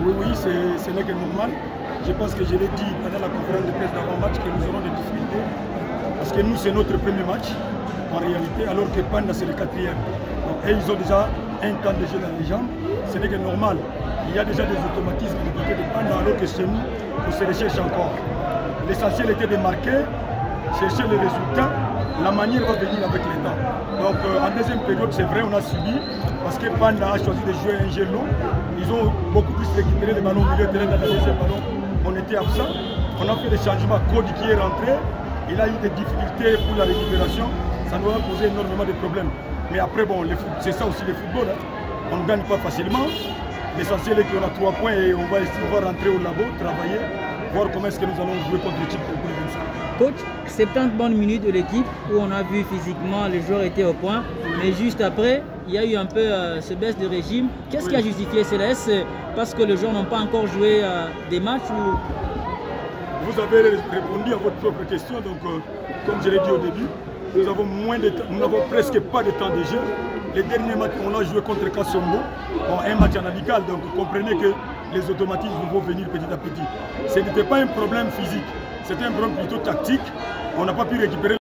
Oui, oui, ce n'est que normal. Je pense que je l'ai dit pendant la conférence de presse d'avant-match que nous aurons des difficultés. Parce que nous, c'est notre premier match, en réalité, alors que Panda, c'est le quatrième. Donc, et ils ont déjà un temps de jeu dans les jambes. Ce n'est que normal. Il y a déjà des automatismes du côté de Panda, alors que chez nous, on se recherche encore. L'essentiel était de marquer, chercher les résultats. La manière va venir avec les temps. Donc, euh, en deuxième période, c'est vrai, on a subi, parce que Panda a choisi de jouer un long. Ils ont beaucoup plus récupéré les ballons au milieu de terrain dans le deuxième ballon. On était absent. On a fait des changements. Cody qui est rentré, il a eu des difficultés pour la récupération. Ça nous a posé énormément de problèmes. Mais après, bon, c'est ça aussi le football. Hein. On ne gagne pas facilement. L'essentiel est qu'on a trois points et on va essayer de rentrer au labo, travailler, voir comment est-ce que nous allons jouer contre l'équipe pour le 25. Coach, 70 bonnes minutes de l'équipe où on a vu physiquement les joueurs étaient au point, mais juste après, il y a eu un peu euh, ce baisse de régime. Qu'est-ce qui a justifié cela? Est-ce parce que les joueurs n'ont pas encore joué euh, des matchs ou... Vous avez répondu à votre propre question, donc euh, comme je l'ai dit au début, nous avons moins de nous n'avons presque pas de temps de jeu. Les derniers matchs, on a joué contre Kassombo, bon, un match en amical, donc comprenez que les automatismes vont venir petit à petit. Ce n'était pas un problème physique, c'était un problème plutôt tactique. On n'a pas pu récupérer